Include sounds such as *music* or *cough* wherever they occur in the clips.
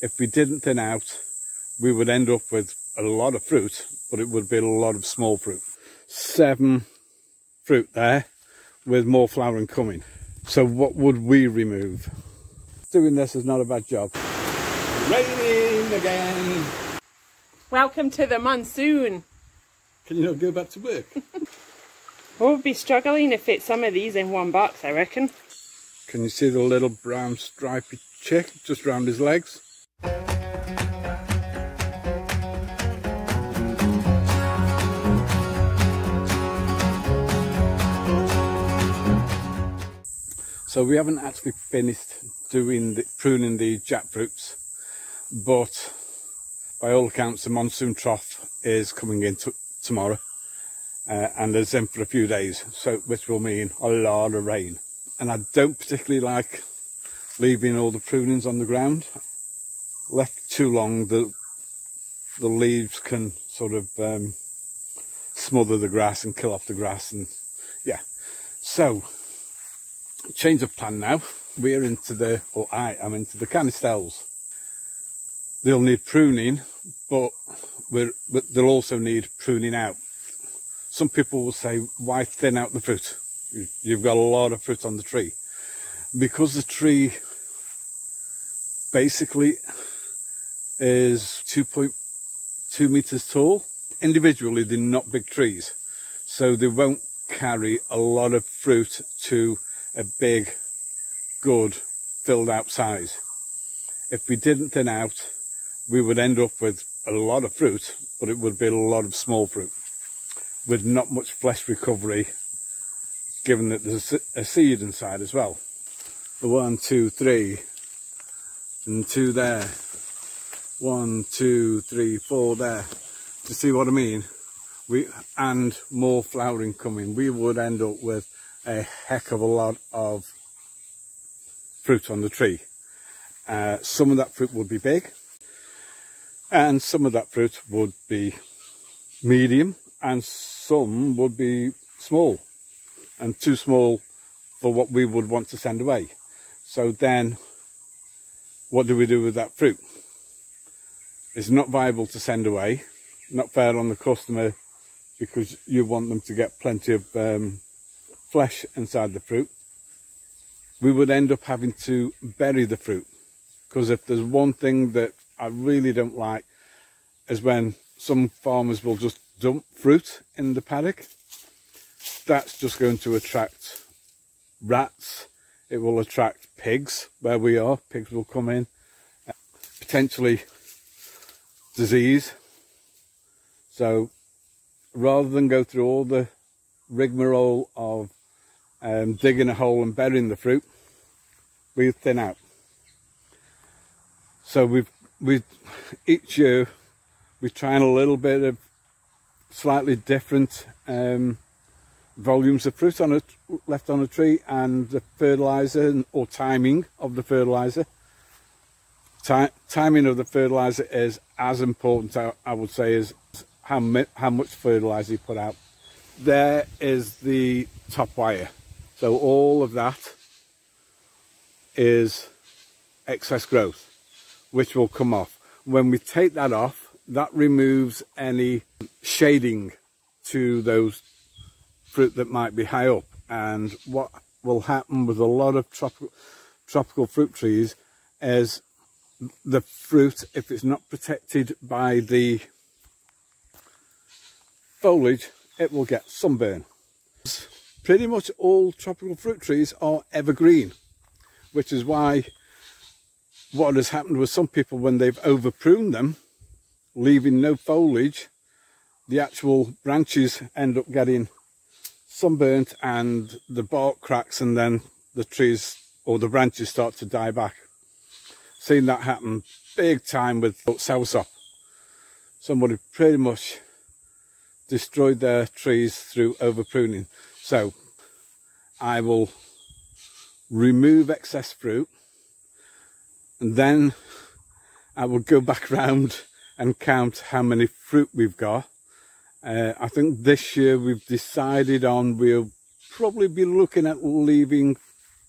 if we didn't thin out, we would end up with a lot of fruit, but it would be a lot of small fruit. Seven fruit there with more flowering coming. So what would we remove? Doing this is not a bad job. Raining again. Welcome to the monsoon. Can you not go back to work? *laughs* We'll be struggling to fit some of these in one box, I reckon. Can you see the little brown stripy chick just round his legs? So we haven't actually finished doing the, pruning the jackfruits, but by all accounts the monsoon trough is coming in tomorrow uh, and is in for a few days, so which will mean a lot of rain. And I don't particularly like leaving all the prunings on the ground. Left too long, the the leaves can sort of um, smother the grass and kill off the grass, and yeah. So change of plan now. We're into the, or I am into the canistels. They'll need pruning, but, but they'll also need pruning out. Some people will say, why thin out the fruit? You've got a lot of fruit on the tree. Because the tree basically is 2.2 meters tall. Individually, they're not big trees. So they won't carry a lot of fruit to a big, good, filled out size. If we didn't thin out, we would end up with a lot of fruit, but it would be a lot of small fruit with not much flesh recovery, given that there's a seed inside as well. The one, two, three, and two there. One, two, three, four there. To see what I mean? We and more flowering coming. We would end up with a heck of a lot of fruit on the tree. Uh, some of that fruit would be big and some of that fruit would be medium and some would be small and too small for what we would want to send away. So then what do we do with that fruit? It's not viable to send away, not fair on the customer because you want them to get plenty of um, flesh inside the fruit, we would end up having to bury the fruit. Because if there's one thing that I really don't like is when some farmers will just dump fruit in the paddock. That's just going to attract rats. It will attract pigs where we are. Pigs will come in. Potentially disease. So rather than go through all the rigmarole of um, digging a hole and burying the fruit, we thin out. So we've, we each year we're trying a little bit of slightly different um, volumes of fruit on a, left on a tree and the fertilizer or timing of the fertilizer. Timing of the fertilizer is as important, I, would say, as how, how much fertilizer you put out. There is the top wire. So all of that is excess growth, which will come off. When we take that off, that removes any shading to those fruit that might be high up. And what will happen with a lot of tropical, tropical fruit trees is the fruit, if it's not protected by the foliage, it will get sunburn pretty much all tropical fruit trees are evergreen, which is why what has happened with some people when they've over pruned them, leaving no foliage, the actual branches end up getting sunburnt and the bark cracks and then the trees or the branches start to die back. Seen that happen big time with soursop. Somebody pretty much destroyed their trees through over pruning. So I will remove excess fruit and then I will go back *laughs* round and count how many fruit we've got. Uh, I think this year we've decided on we'll probably be looking at leaving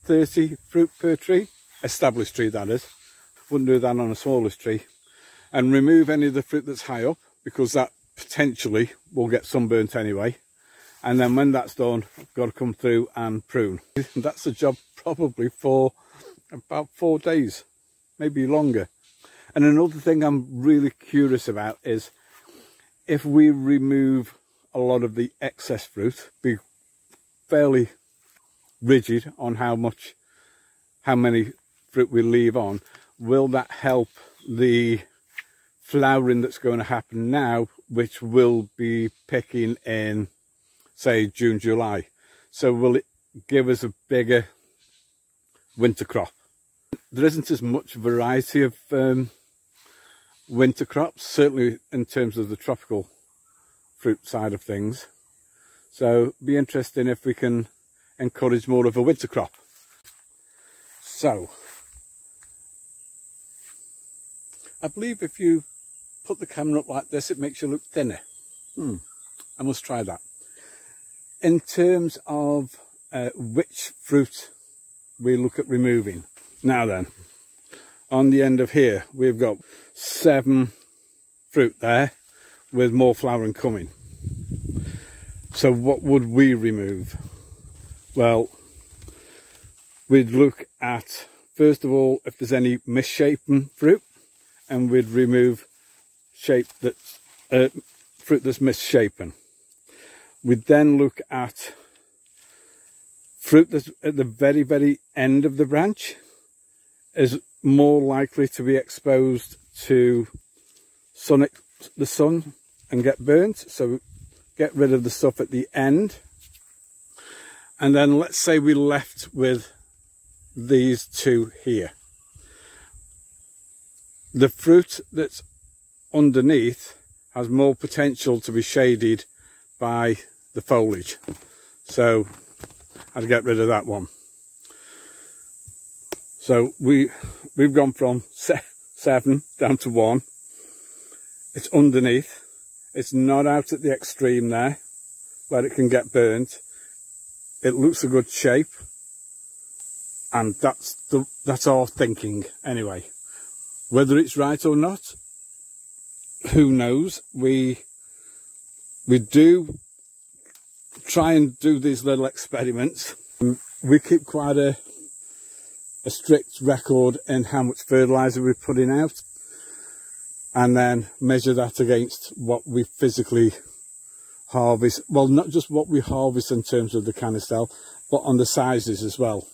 30 fruit per tree, established tree that is. Wouldn't do that on a smallest tree. And remove any of the fruit that's high up because that potentially will get sunburnt anyway. And then when that's done, I've got to come through and prune. *laughs* That's a job probably for about four days, maybe longer. And another thing I'm really curious about is if we remove a lot of the excess fruit, be fairly rigid on how much, how many fruit we leave on, will that help the flowering that's going to happen now, which will be picking in, say, June, July? So will it give us a bigger winter crop? There isn't as much variety of um, winter crops, certainly in terms of the tropical fruit side of things. So be interesting if we can encourage more of a winter crop. So, I believe if you put the camera up like this, it makes you look thinner. Hmm, I must try that. In terms of uh, which fruit we look at removing. Now then, on the end of here, we've got seven fruit there with more flowering coming. So what would we remove? Well, we'd look at, first of all, if there's any misshapen fruit, and we'd remove shape that's, uh, fruit that's misshapen. We'd then look at fruit that's at the very, very end of the branch is more likely to be exposed to sun, the sun and get burnt. So get rid of the stuff at the end. And then let's say we left with these two here. The fruit that's underneath has more potential to be shaded by the foliage. So I'd get rid of that one. So we, we've gone from *laughs* seven down to one. It's underneath. It's not out at the extreme there where it can get burnt. It looks a good shape. And that's the, that's our thinking anyway. Whether it's right or not, who knows? We, we do try and do these little experiments. We keep quite a, a strict record in how much fertilizer we're putting out and then measure that against what we physically harvest. Well, not just what we harvest in terms of the canistel, but on the sizes as well.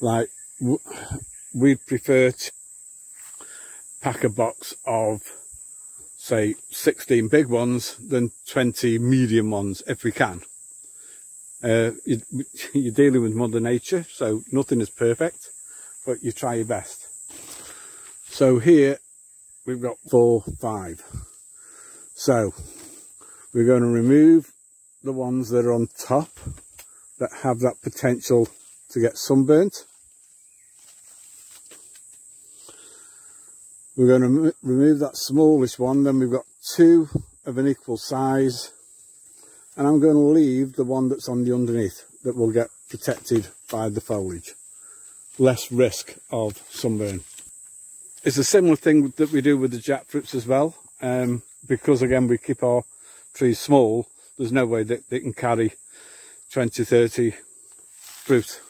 Like, we'd prefer to pack a box of, say, 16 big ones than 20 medium ones if we can. Uh, you, *laughs* you're dealing with Mother Nature, so nothing is perfect, but you try your best. So here we've got four, five. So we're going to remove the ones that are on top that have that potential to get sunburnt. We're going to remove that smallest one, then we've got two of an equal size and I'm going to leave the one that's on the underneath that will get protected by the foliage. Less risk of sunburn. It's a similar thing that we do with the jackfruits as well. Um, because again, we keep our trees small, there's no way that they can carry 20, 30 fruit.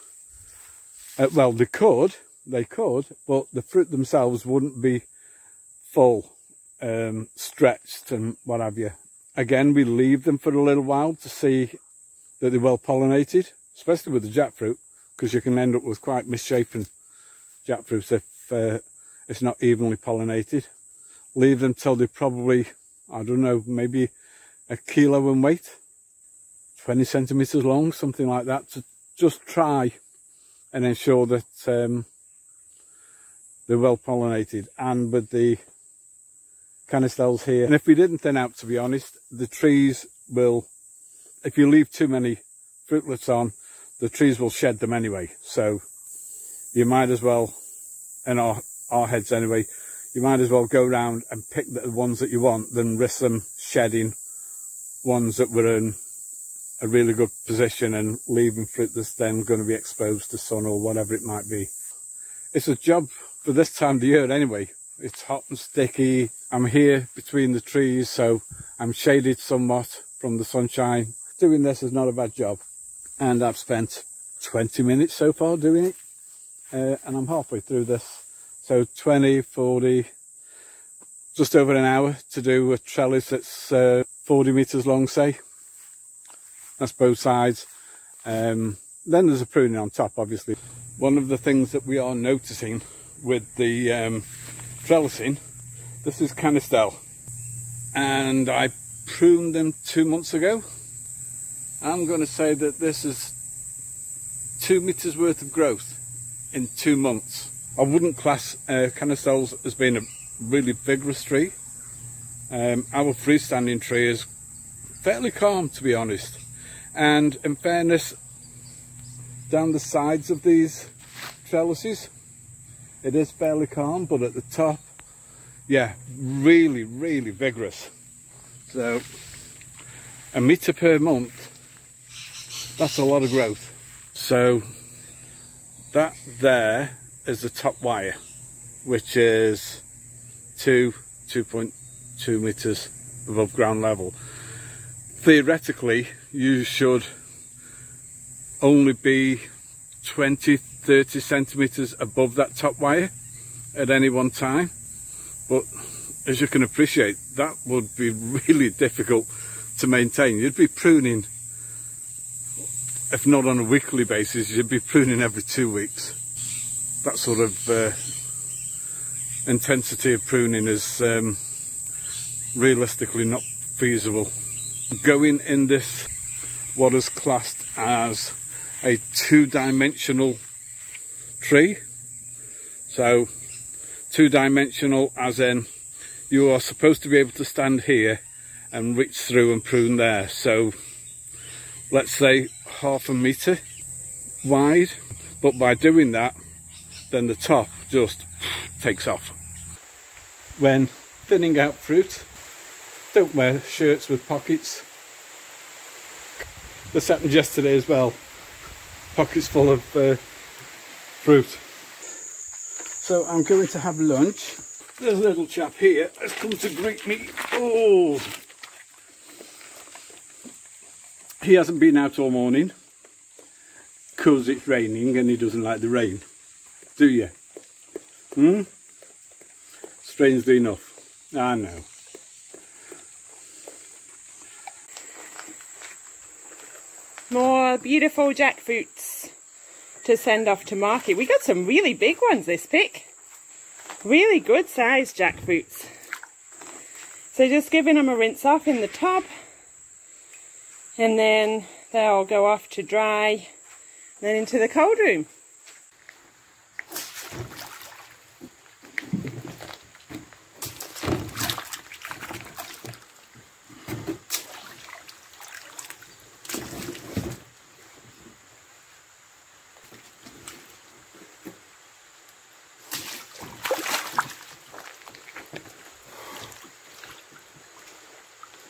Uh, well, they could, they could, but the fruit themselves wouldn't be full, um, stretched and what have you. Again, we leave them for a little while to see that they're well pollinated, especially with the jackfruit, because you can end up with quite misshapen jackfruits if uh, it's not evenly pollinated. Leave them till they're probably, I don't know, maybe a kilo in weight, 20 centimetres long, something like that, to just try and ensure that um, they're well pollinated. And with the canistels here. And if we didn't thin out, to be honest, the trees will, if you leave too many fruitlets on, the trees will shed them anyway. So you might as well, in our, our heads anyway, you might as well go around and pick the ones that you want than risk them shedding ones that were in a really good position and leaving fruit that's then going to be exposed to sun or whatever it might be. It's a job for this time of the year anyway. It's hot and sticky. I'm here between the trees, so I'm shaded somewhat from the sunshine. Doing this is not a bad job. And I've spent 20 minutes so far doing it. Uh, and I'm halfway through this. So 20, 40, just over an hour to do a trellis that's uh, 40 metres long, say. That's both sides. Um, then there's a pruning on top, obviously. One of the things that we are noticing with the um, trellising, this is Canistel. And I pruned them two months ago. I'm going to say that this is two metres worth of growth in two months. I wouldn't class uh, Canistels as being a really vigorous tree. Um, our freestanding tree is fairly calm to be honest. And in fairness, down the sides of these trellises, it is fairly calm, but at the top, yeah, really, really vigorous. So, a metre per month, that's a lot of growth. So, that there is the top wire, which is two, 2.2 metres above ground level. Theoretically, you should only be 20, 30 centimetres above that top wire at any one time. But as you can appreciate, that would be *laughs* really difficult to maintain. You'd be pruning, if not on a weekly basis, you'd be pruning every two weeks. That sort of uh, intensity of pruning is um, realistically not feasible. Going in this, what is classed as a two-dimensional tree. So, two-dimensional as in you are supposed to be able to stand here and reach through and prune there. So, let's say half a metre wide, but by doing that, then the top just takes off. When thinning out fruit, don't wear shirts with pockets. This happened yesterday as well. Pockets full of uh, fruit. So I'm going to have lunch. There's a little chap here has come to greet me. Oh, he hasn't been out all morning because it's raining and he doesn't like the rain. Do you? Hmm? strangely enough. I know. More beautiful jackfruits to send off to market. We got some really big ones this pick. Really good sized jackfruits. So just giving them a rinse off in the tub. And then they'll go off to dry. Then into the cold room.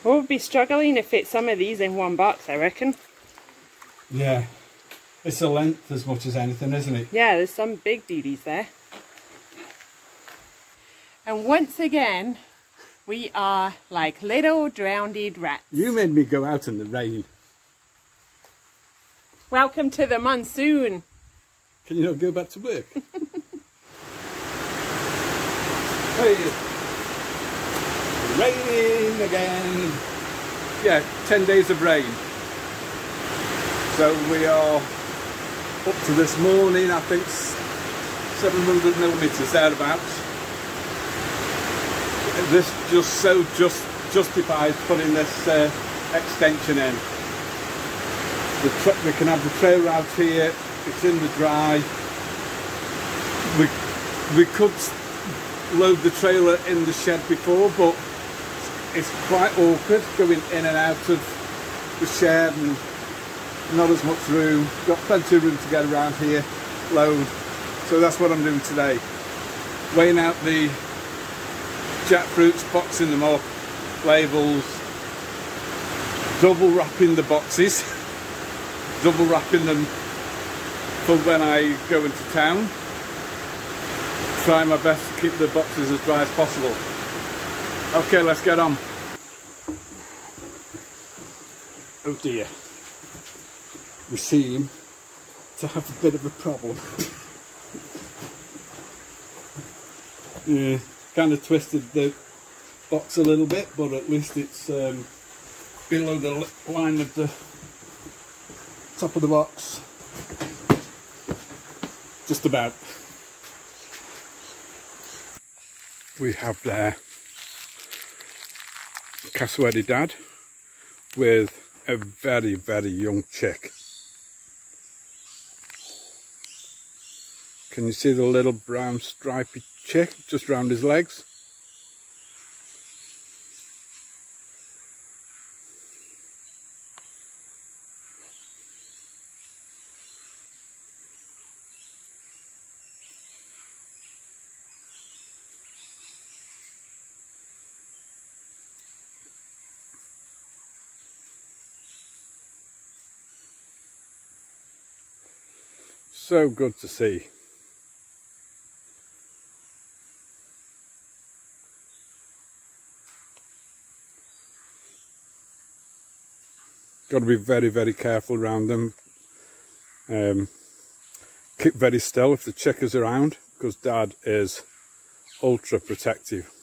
We'll be struggling to fit some of these in one box, I reckon. Yeah. It's the length as much as anything, isn't it? Yeah, there's some big duties there. And once again, we are like little drowned rats. You made me go out in the rain. Welcome to the monsoon. Can you not go back to work? *laughs* hey raining again. Yeah, 10 days of rain. So we are up to this morning, I think 700 millimetres thereabouts. This just so just justifies putting this uh, extension in. The we can have the trailer out here, it's in the dry. We, we could load the trailer in the shed before, but it's quite awkward going in and out of the shed and not as much room. Got plenty of room to get around here, load. So that's what I'm doing today. Weighing out the jackfruits, boxing them up, labels, double wrapping the boxes, *laughs* double wrapping them for when I go into town. try my best to keep the boxes as dry as possible. Okay, let's get on. Oh dear. We seem to have a bit of a problem. *laughs* yeah, kind of twisted the box a little bit, but at least it's um, below the line of the top of the box. Just about. We have there cassowary dad with a very, very young chick. Can you see the little brown stripy chick just round his legs? So good to see. Got to be very, very careful around them. Um, keep very still if the chick is around because dad is ultra protective